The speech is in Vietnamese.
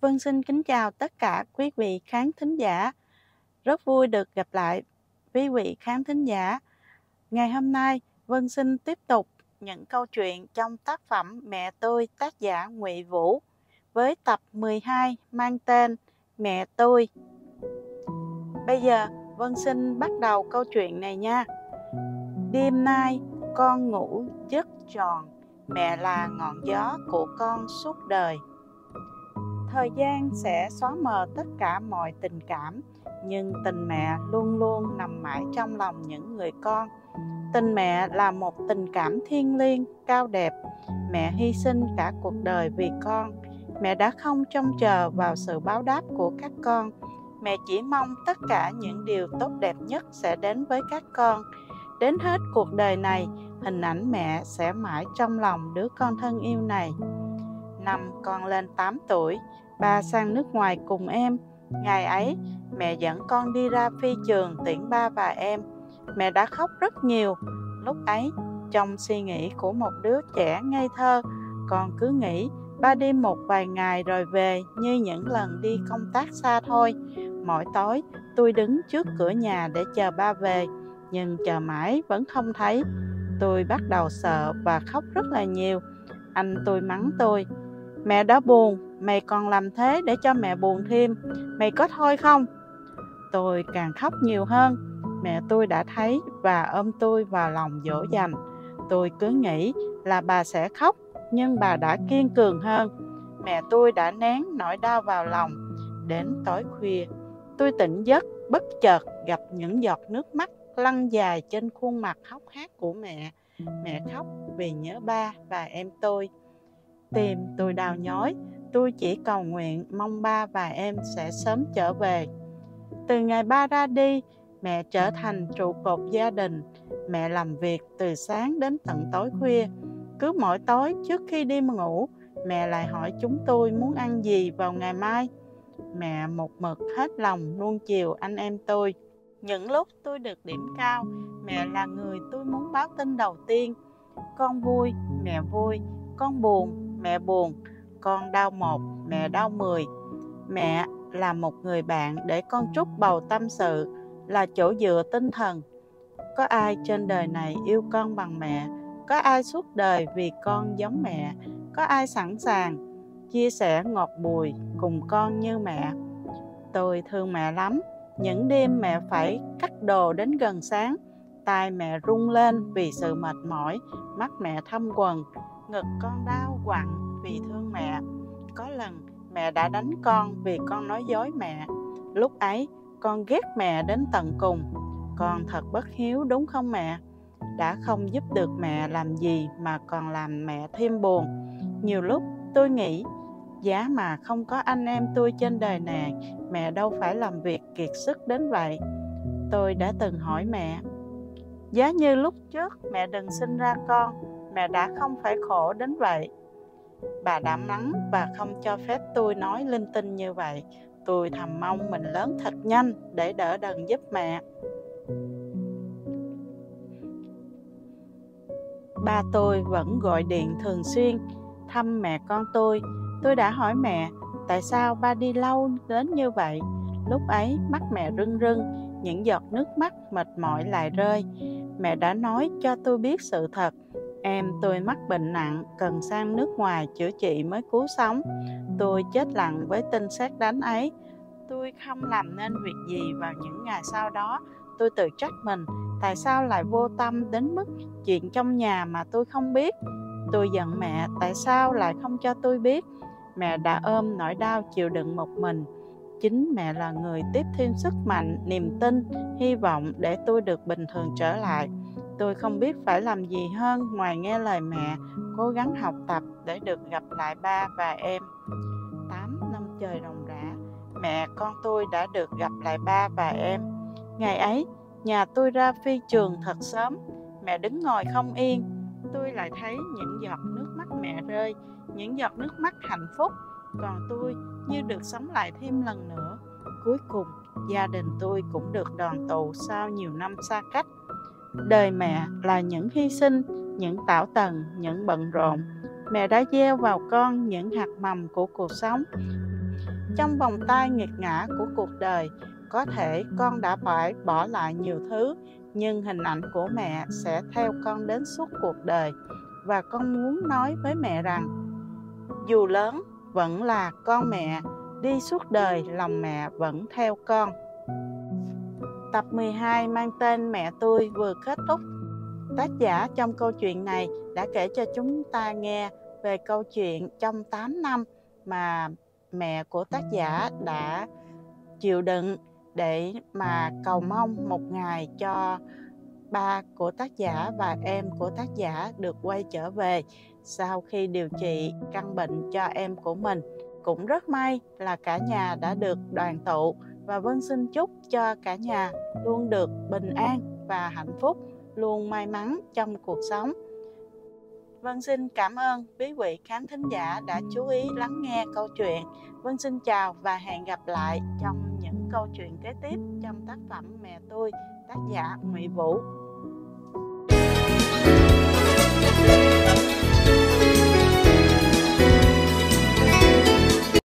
Vân xin kính chào tất cả quý vị khán thính giả. Rất vui được gặp lại quý vị khán thính giả. Ngày hôm nay, Vân xin tiếp tục những câu chuyện trong tác phẩm Mẹ tôi tác giả Ngụy Vũ với tập 12 mang tên Mẹ tôi. Bây giờ, Vân xin bắt đầu câu chuyện này nha. Đêm nay, con ngủ giấc tròn, mẹ là ngọn gió của con suốt đời thời gian sẽ xóa mờ tất cả mọi tình cảm, nhưng tình mẹ luôn luôn nằm mãi trong lòng những người con. Tình mẹ là một tình cảm thiêng liêng, cao đẹp. Mẹ hy sinh cả cuộc đời vì con. Mẹ đã không trông chờ vào sự báo đáp của các con. Mẹ chỉ mong tất cả những điều tốt đẹp nhất sẽ đến với các con. Đến hết cuộc đời này, hình ảnh mẹ sẽ mãi trong lòng đứa con thân yêu này năm con lên 8 tuổi, ba sang nước ngoài cùng em. Ngày ấy, mẹ dẫn con đi ra phi trường tiễn ba và em. Mẹ đã khóc rất nhiều. Lúc ấy, trong suy nghĩ của một đứa trẻ ngây thơ, con cứ nghĩ ba đi một vài ngày rồi về như những lần đi công tác xa thôi. Mỗi tối, tôi đứng trước cửa nhà để chờ ba về, nhưng chờ mãi vẫn không thấy. Tôi bắt đầu sợ và khóc rất là nhiều. Anh tôi mắng tôi mẹ đã buồn, Mày còn làm thế để cho mẹ buồn thêm, Mày có thôi không? Tôi càng khóc nhiều hơn. Mẹ tôi đã thấy và ôm tôi vào lòng dỗ dành. Tôi cứ nghĩ là bà sẽ khóc, Nhưng bà đã kiên cường hơn. Mẹ tôi đã nén nỗi đau vào lòng. Đến tối khuya, Tôi tỉnh giấc, bất chợt gặp những giọt nước mắt lăn dài trên khuôn mặt hốc hác của mẹ. Mẹ khóc vì nhớ ba và em tôi tìm tôi đào nhói Tôi chỉ cầu nguyện mong ba và em sẽ sớm trở về. Từ ngày ba ra đi, mẹ trở thành trụ cột gia đình. Mẹ làm việc từ sáng đến tận tối khuya. Cứ mỗi tối trước khi đi ngủ, mẹ lại hỏi chúng tôi muốn ăn gì vào ngày mai. Mẹ một mực hết lòng luôn chiều anh em tôi. Những lúc tôi được điểm cao, mẹ là người tôi muốn báo tin đầu tiên. Con vui, mẹ vui, con buồn, mẹ buồn con đau một, mẹ đau mười. Mẹ là một người bạn để con trút bầu tâm sự, là chỗ dựa tinh thần. Có ai trên đời này yêu con bằng mẹ, có ai suốt đời vì con giống mẹ, có ai sẵn sàng chia sẻ ngọt bùi cùng con như mẹ. Tôi thương mẹ lắm, những đêm mẹ phải cắt đồ đến gần sáng, tai mẹ rung lên vì sự mệt mỏi, mắt mẹ thâm quần, ngực con đau quặn vì thương mẹ. Có lần, mẹ đã đánh con vì con nói dối mẹ. Lúc ấy, con ghét mẹ đến tận cùng. Con thật bất hiếu, đúng không mẹ? Đã không giúp được mẹ làm gì mà còn làm mẹ thêm buồn. Nhiều lúc, tôi nghĩ, giá mà không có anh em tôi trên đời này, mẹ đâu phải làm việc kiệt sức đến vậy. Tôi đã từng hỏi mẹ, giá như lúc trước mẹ đừng sinh ra con mẹ đã không phải khổ đến vậy. Bà đã mắng và không cho phép tôi nói linh tinh như vậy. Tôi thầm mong mình lớn thật nhanh để đỡ đần giúp mẹ. Ba tôi vẫn gọi điện thường xuyên, thăm mẹ con tôi. Tôi đã hỏi mẹ, tại sao ba đi lâu đến như vậy? Lúc ấy mắt mẹ rưng rưng, những giọt nước mắt mệt mỏi lại rơi. Mẹ đã nói cho tôi biết sự thật. Em tôi mắc bệnh nặng, cần sang nước ngoài chữa trị mới cứu sống. Tôi chết lặng với tin xét đánh ấy. Tôi không làm nên việc gì vào những ngày sau đó. Tôi tự trách mình, tại sao lại vô tâm đến mức chuyện trong nhà mà tôi không biết. Tôi giận mẹ, tại sao lại không cho tôi biết. Mẹ đã ôm nỗi đau chịu đựng một mình. Chính mẹ là người tiếp thêm sức mạnh, niềm tin, hy vọng để tôi được bình thường trở lại tôi không biết phải làm gì hơn ngoài nghe lời mẹ, cố gắng học tập để được gặp lại ba và em. 8 năm trời ròng rã, mẹ con tôi đã được gặp lại ba và em. Ngày ấy, nhà tôi ra phi trường thật sớm, mẹ đứng ngồi không yên. Tôi lại thấy những giọt nước mắt mẹ rơi, những giọt nước mắt hạnh phúc. Còn tôi như được sống lại thêm lần nữa. Cuối cùng, gia đình tôi cũng được đoàn tụ sau nhiều năm xa cách đời mẹ là những hy sinh, những tảo tần, những bận rộn. Mẹ đã gieo vào con những hạt mầm của cuộc sống. Trong vòng tay nghiệt ngã của cuộc đời, có thể con đã phải bỏ lại nhiều thứ, nhưng hình ảnh của mẹ sẽ theo con đến suốt cuộc đời. Và con muốn nói với mẹ rằng, dù lớn vẫn là con mẹ, đi suốt đời lòng mẹ vẫn theo con tập 12 mang tên mẹ tôi vừa kết thúc. Tác giả trong câu chuyện này đã kể cho chúng ta nghe về câu chuyện trong 8 năm mà mẹ của tác giả đã chịu đựng để mà cầu mong một ngày cho ba của tác giả và em của tác giả được quay trở về sau khi điều trị căn bệnh cho em của mình. Cũng rất may là cả nhà đã được đoàn tụ và vân xin chúc cho cả nhà luôn được bình an và hạnh phúc luôn may mắn trong cuộc sống Vân xin cảm ơn quý vị khán thính giả đã chú ý lắng nghe câu chuyện. Vân xin chào và hẹn gặp lại trong những câu chuyện kế tiếp trong tác phẩm Mẹ tôi, tác giả Ngụy Vũ.